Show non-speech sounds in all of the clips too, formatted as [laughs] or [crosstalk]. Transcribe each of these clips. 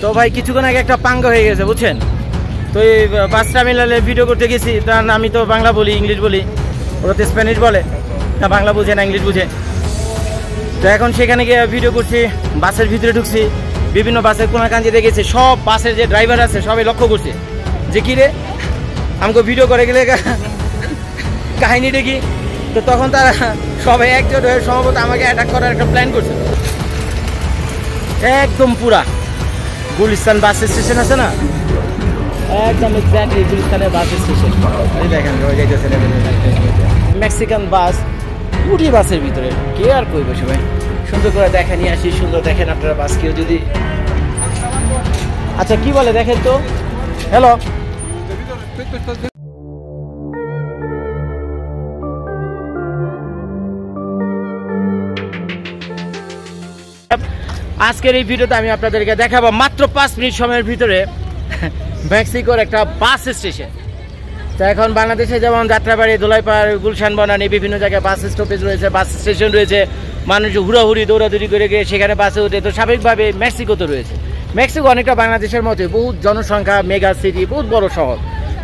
তো ভাই কিছুক্ষণ আগে একটা পাঙ্গা হয়ে গেছে, বুঝছেন? তো এই বাস টার্মিনালে ভিডিও করতে গেছি কারণ আমি তো বাংলা বলি, ইংলিশ বলি, ওরা তো স্প্যানিশ বলে। না, বাংলা বুঝে না, ইংলিশ বুঝে। তো এখন সেখানে গিয়ে ভিডিও করছি, বাসের ভিতরে ঢুকছি, বিভিন্ন বাসের কোনা কাঞ্জি দেখেছি, সব বাসের যে ড্রাইভার আছে, সবাই লক্ষ্য করছে। যে কি রে? আমাকে ভিডিও করে গেলে কাহিনীটা কি তো তখন তারা সবাই একজোট হয়ে সম্ভবত আমাকে অ্যাটাক করার একটা প্ল্যান করছে। একদম পুরা। গুলিস্তান বাস স্টেশন আছে না? একদম এক্স্যাক্টলি গুলিস্তানের বাস স্টেশন। এই দেখেন যাইতেছে মেক্সিকান বাস কুড়ি বাসের ভিতরে। কে আর কইবে সবাই? সুন্দর করে দেখে নিয়ে আসি সুন্দর দেখেন আপনারা বাস কেউ যদি আচ্ছা কি বলে দেখেন তো? হ্যালো আজকের এই ভিডিওতে আমি আপনাদেরকে দেখাবো মাত্র পাঁচ মিনিট সময়ের ভিতরে মেক্সিকোর একটা বাস স্টেশন। তো এখন বাংলাদেশে যেমন যাত্রাবাড়ি, দোলাইপাড়, গুলশান, বনানি বিভিন্ন জায়গায় বাস স্টপেজ রয়েছে, বাস স্টেশন রয়েছে, মানুষ হুড়াহুড়ি দৌড়াদৌড়ি করে গিয়ে সেখানে বাসে ওঠে তো স্বাভাবিকভাবে মেক্সিকো তো রয়েছে। মেক্সিকো অনেকটা বাংলাদেশের মতোই, বহুত জনসংখ্যা মেগা সিটি বহুত বড় শহর।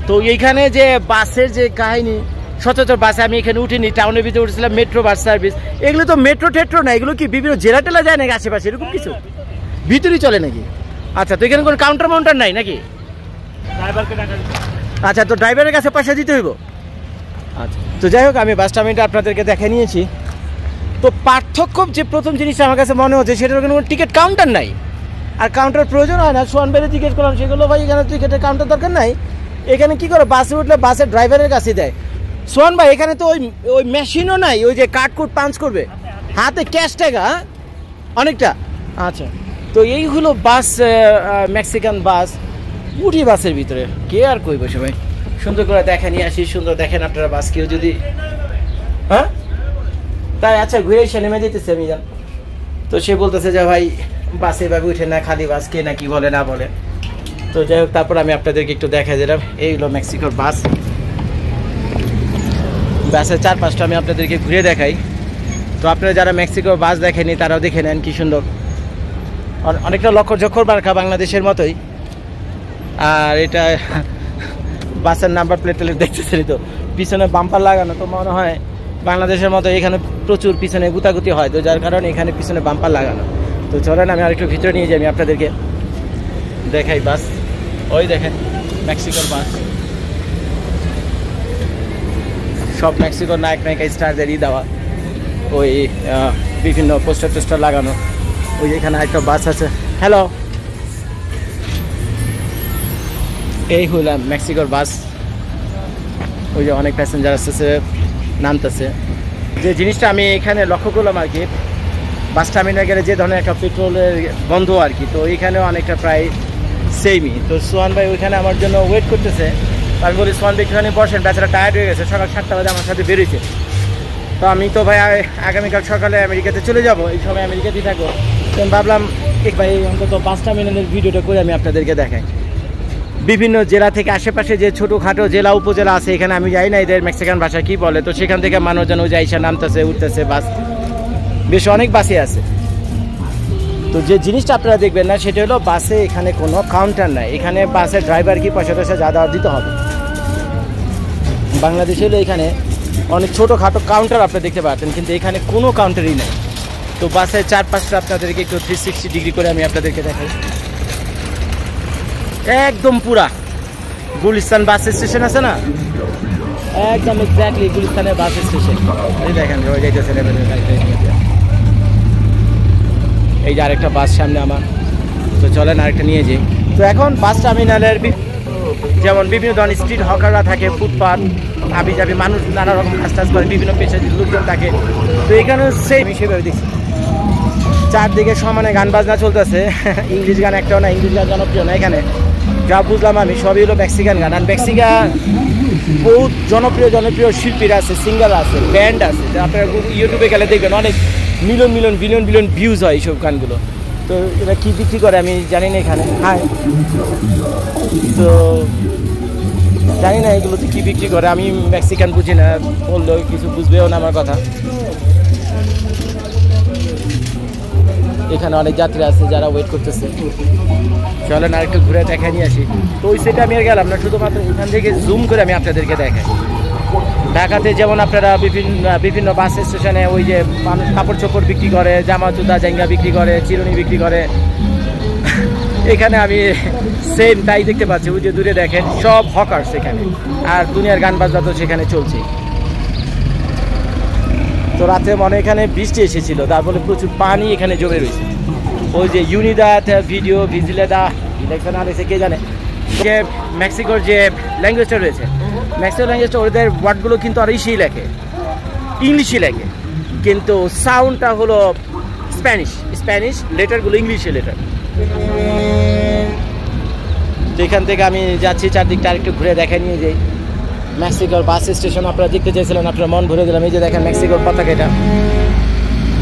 তো এইখানে যে বাসের যে কাহিনী সচরাচর বাসে আমি এখানে উঠিনি টাউনের ভিতরে উঠেছিলাম মেট্রো বাস সার্ভিস এগুলো তো মেট্রো টেট্রো না এগুলো কি বিভিন্ন জেলা টেলা যায় নাকি আশেপাশে এরকম কিছু? ভিতরেই চলে নাকি? আচ্ছা তো এখানে কোনো কাউন্টার মাউন্টার নাই নাকি? আচ্ছা তো ড্রাইভারের কাছে পয়সা দিতে হইব? আচ্ছা তো যাই হোক আমি বাস টার্মিনটা আপনাদেরকে দেখে নিয়েছি। তো পার্থক্য যে প্রথম জিনিসটা আমার কাছে মনে হচ্ছে সেটার কোনো টিকিট কাউন্টার নাই। আর কাউন্টার প্রয়োজন হয় না সোয়ান বেড়ে জিজ্ঞেস করলাম সেগুলো ভাই এখানে টিকিটের কাউন্টার দরকার নাই? এখানে কি করে বাসে উঠলে বাসের ড্রাইভারের কাছে দেয়? সোহান ভাই, এখানে তো ওই ওই মেশিনও নাই, ওই যে কাট কুট পাঞ্চ করবে। হাতে ক্যাশ টাকা? অনেকটা। আচ্ছা তো এই হলো বাস মেক্সিকান বাস, উঠি বাসের ভিতরে। কে আর কইব সবাই? সুন্দর করে দেখে নিয়ে আসি, সুন্দর দেখেন আপনারা বাস কেউ যদি হ্যাঁ? তাই আচ্ছা ঘুরে এসে নেমে যেতেছে আমি জান। তো সে বলতেছে যে, ভাই, বাসে এভাবে উঠে না, খালি বাস কে না কি বলে, না বলে? তো যাই হোক, তারপর আমি আপনাদেরকে একটু দেখা দিলাম। এই হলো মেক্সিকোর বাস। বাসের চার পাঁচটা আমি আপনাদেরকে ঘুরে দেখাই। তো আপনারা যারা মেক্সিকো বাস দেখেনি তারাও দেখে নেন কি সুন্দর। অন- অনেকটা লক্ষ্য জক্ষর বারখা বাংলাদেশের মতোই। আর এটা [laughs] বাসের নাম্বার প্লেট টেলেট দেখতেছেন তো। পিছনে বাম্পার লাগানো তো মনে হয় বাংলাদেশের মতো এখানে প্রচুর পিছনে গুতাগুতি হয়। তো যার কারণে এখানে পিছনে বাম্পার লাগানো। তো চলেন, আমি আরেকটু ভিতরে নিয়ে যাই, আমি আপনাদেরকে দেখাই বাস। ওই দেখেন, মেক্সিকোর বাস। সব মেক্সিকোর নায়ক নায়িকা স্টারদেরই দেওয়া। ওই বিভিন্ন পোস্টার টোস্টার লাগানো। ওই এখানে একটা বাস আছে। হ্যালো এই হলো মেক্সিকোর বাস। ওই যে অনেক প্যাসেঞ্জার আসতেছে, নামতেছে। যে জিনিসটা আমি এখানে লক্ষ্য করলাম আর কি, বাস টার্মিনাল গেলে যে ধরনের একটা পেট্রোলের বন্ধ আর কি, তো এইখানেও অনেকটা প্রায় সেমই তো সোহান ভাই ওইখানে আমার জন্য ওয়েট করতেছে। বলি সোহান ভাই বসেন, বেচারা টায়ার্ড হয়ে গেছে, সকাল সাতটা বাজে আমার সাথে বেরিয়েছে। তো আমি তো ভাই আগামীকাল সকালে আমেরিকাতে চলে যাব, এই সময় আমেরিকাতেই থাকব। তো আমি ভাবলাম এক ভাই, অন্তত পাঁচটা মিনিটের ভিডিওটা করে আমি আপনাদেরকে দেখাই। বিভিন্ন জেলা থেকে আশেপাশে যে ছোটোখাটো জেলা, উপজেলা আছে, এখানে আমি যাই না এদের মেক্সিকান ভাষা কি বলে? তো সেখান থেকে মানুষজন ওই যাইসা নামতেছে, উঠতেছে, বাস। বেশ অনেক বাসে আছে। তো যে জিনিসটা আপনারা দেখবেন না, সেটা হলো বাসে এখানে কোনো কাউন্টার নাই। এখানে বাসের ড্রাইভার কি পয়সা টয়সা যা দিতে হবে। বাংলাদেশে হলে এখানে অনেক ছোটোখাটো কাউন্টার আপনি দেখতে পাচ্ছেন, কিন্তু এখানে কোনো কাউন্টারই নেই। তো বাসের চার পাঁচটা আপনাদেরকে একটু থ্রি সিক্সটি ডিগ্রি করে আমি আপনাদেরকে দেখাই। একদম পুরা। গুলিস্তান বাস স্টেশন আছে না? একদম এক্স্যাক্টলি গুলিস্তানের বাস স্টেশন। এই দেখেন রয়ে যাইতেছে এই যে আরেকটা বাস সামনে আমার। তো চলেন আরেকটা নিয়ে যাই। তো এখন বাস টার্মিনালের যেমন বিভিন্ন ধরনের স্ট্রিট হকাররা থাকে ফুটপাথ হাবি যাবি মানুষ নানা রকম কাজ টাজ করে বিভিন্ন পেশার লোকজন থাকে। তো এখানেও সেম সেভাবে দেখছি। চারদিকে সমানে গান বাজনা চলতেছে। ইংলিশ গান একটাও না ইংলিশ গান জনপ্রিয় না এখানে। যা বুঝলাম আমি সবই হলো মেক্সিকান গান। আর মেক্সিকা বহুত জনপ্রিয় জনপ্রিয় শিল্পীরা আছে সিঙ্গার আছে ব্যান্ড আছে। যা আপনারা ইউটিউবে গেলে দেখবেন অনেক million million billion billion views হয় এইসব গানগুলো। তো এরা কী বিক্রি করে আমি জানি না এখানে। হ্যাঁ তো জানি না এগুলোতে কী বিক্রি করে, আমি মেক্সিকান বুঝি না, বললেও কিছু বুঝবেও না আমার কথা। এখানে অনেক যাত্রী আছে যারা ওয়েট করতেছে। চলেন আর একটু ঘুরে দেখা নিয়ে আসি। তো ওই সেটা আমি আর গেলাম না, শুধুমাত্র এখান থেকে জুম করে আমি আপনাদেরকে দেখাই। ঢাকাতে যেমন আপনারা বিভিন্ন বিভিন্ন বাস স্টেশনে ওই যে কাপড় চোপড় বিক্রি করে জামা জুতা জাঙ্গা বিক্রি করে, চিরুনি বিক্রি করে এখানে আমি সেম তাই দেখতে পাচ্ছি, ওই যে দূরে দেখেন, সব হকার্স এখানে। আর দুনিয়ার গান বাজনা তো সেখানে চলছে। তো রাতে মনে এখানে বৃষ্টি এসেছিল তারপরে প্রচুর পানি এখানে জমে রয়েছে। ওই যে ইউনিদাত ভিডিও ভিজিলেদা ইলেকশন আর এসে কে জানে? যে মেক্সিকোর যে ল্যাঙ্গুয়েজটা রয়েছে মেক্সিকো ল্যাঙ্গুয়েজটা ওদের ওয়ার্ডগুলো কিন্তু আর ইসেই লেখে। ইংলিশই লেখে। কিন্তু সাউন্ডটা হলো স্প্যানিশ স্প্যানিশ লেটারগুলো ইংলিশে লেটার তো এখান থেকে আমি যাচ্ছি, চারদিকটা আরেকটু ঘুরে দেখা নিয়ে যাই। মেক্সিকোর বাস স্টেশন আপনারা দেখতে চাইছিলেন, আপনার মন ভরে দিলাম। এই যে দেখেন মেক্সিকোর পতাকা এটা।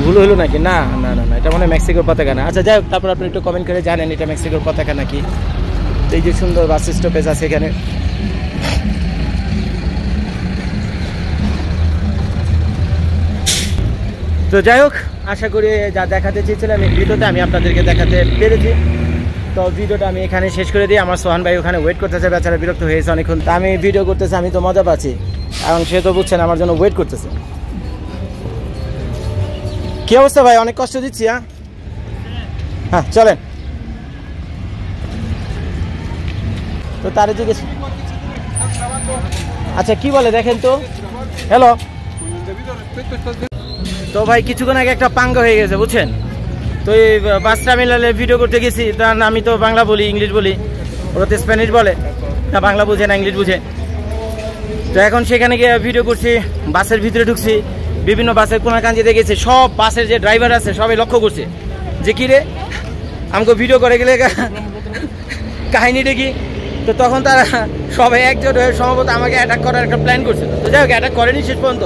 ভুল হলো নাকি? না না না না, এটা মনে হয় মেক্সিকোর পতাকা না। আচ্ছা যাই হোক, তারপর আপনি একটু কমেন্ট করে জানেন, এটা মেক্সিকোর পতাকা নাকি? তো এই যে সুন্দর বাস স্টপেজ আছে এখানে। তো যাই হোক, আশা করি যা দেখাতে চেয়েছিলাম, এই ভিডিওতে আমি আপনাদেরকে দেখাতে পেরেছি। তো ভিডিওটা আমি এখানে শেষ করে দিই। আমার সোহান ভাই ওখানে ওয়েট করতেছে, বেচারা বিরক্ত হয়েছে অনেকক্ষণ। তা আমি ভিডিও করতেছি, আমি তো মজা পাচ্ছি। এবং সে তো বুঝছেন আমার জন্য ওয়েট করতেছে। কি অবস্থা ভাই? অনেক কষ্ট দিচ্ছি হ্যাঁ? হ্যাঁ চলেন। তো তার জিজ্ঞেস আচ্ছা কি বলে দেখেন তো? হ্যালো তো ভাই, কিছুক্ষণ আগে একটা পাঙ্গা হয়ে গেছে, বুঝছেন? তো এই বাস টার্মিনালে ভিডিও করতে গেছি। তার আমি তো বাংলা বলি, ইংলিশ বলি। ওরা তো স্প্যানিশ বলে। না, বাংলা বুঝে না, ইংলিশ বুঝে। তো এখন সেখানে গিয়ে ভিডিও করছি, বাসের ভিতরে ঢুকছি, বিভিন্ন বাসের কোনা কাঞ্জিতে গেছে। সব বাসের যে ড্রাইভার আছে, সবাই লক্ষ্য করছে। যে কি রে? আমাকে ভিডিও করে গেলে কাহিনীটা কি তো তখন তারা সবাই একজোট হয়ে সম্ভবত আমাকে অ্যাটাক করার একটা প্ল্যান করছে তো যাই হোক অ্যাটাক করেনি শেষ পর্যন্ত।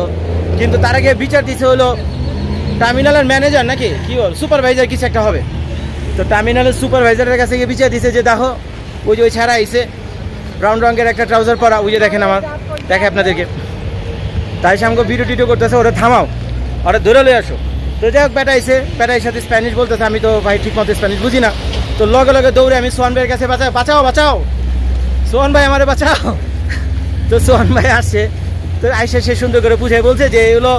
কিন্তু তার আগে বিচার দিছে হলো টার্মিনালের ম্যানেজার নাকি? কি বল? সুপারভাইজার কিছু একটা হবে। তো টার্মিনালের সুপারভাইজারের কাছে গিয়ে বিচার দিছে যে, দেখো, ওই যে ওই ছাড়া আইসে ব্রাউন রঙের একটা ট্রাউজার পরা, ওই যে দেখেন আমার। দেখে আপনাদেরকে। তাই সে আমাকে ভিডিও টিডিও করতেছে, ওরা থামাও। ওরা ধরে লয়ে আসো। তো যাই হোক আইসে বেটা সাথে স্প্যানিশ বলতেছে। আমি তো ভাই ঠিক মতো স্প্যানিশ বুঝি না। তো লগে লগে দৌড়ে আমি সোহান ভাইয়ের কাছে বাঁচাও বাঁচাও বাঁচাও। সোহান ভাই আমারে বাঁচাও। তো সোহান ভাই আসছে তো আইসে সে সুন্দর করে বুঝাই বলছে যে এগুলো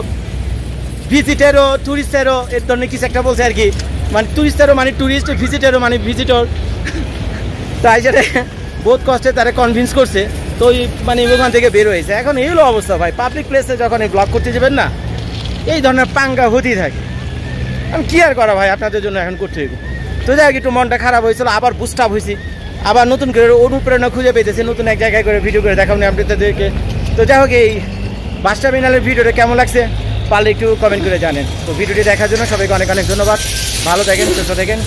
ভিজিটারও টুরিস্টেরও এর ধরনের কিছু একটা বলছে আর কি। মানে টুরিস্টেরও মানে টুরিস্ট ভিজিটারও মানে ভিজিটর তো আইসারে বহুত কষ্টে তারা কনভিন্স করছে। তো ওই মানে ওখান থেকে বের হয়েছে। এখন এই হলো অবস্থা ভাই। পাবলিক প্লেসে যখন এই ব্লগ করতে যাবেন না, এই ধরনের পাঙ্গা হতেই থাকে। আমি কি আর করা ভাই? আপনাদের জন্য এখন করতে হইব। তো যাই একটু মনটা খারাপ হয়েছিল, আবার বুস্ট আপ হয়েছি। আবার নতুন করে অনুপ্রেরণা খুঁজে পেয়েছে নতুন এক জায়গায় করে ভিডিও করে দেখাবো আপনাদেরকে। তো যাই হোক, এই বাস টার্মিনালের ভিডিওটা কেমন লাগছে? পারলে একটু কমেন্ট করে জানেন। তো ভিডিওটি দেখার জন্য সবাইকে অনেক অনেক ধন্যবাদ। ভালো থাকেন, সুস্থ থাকেন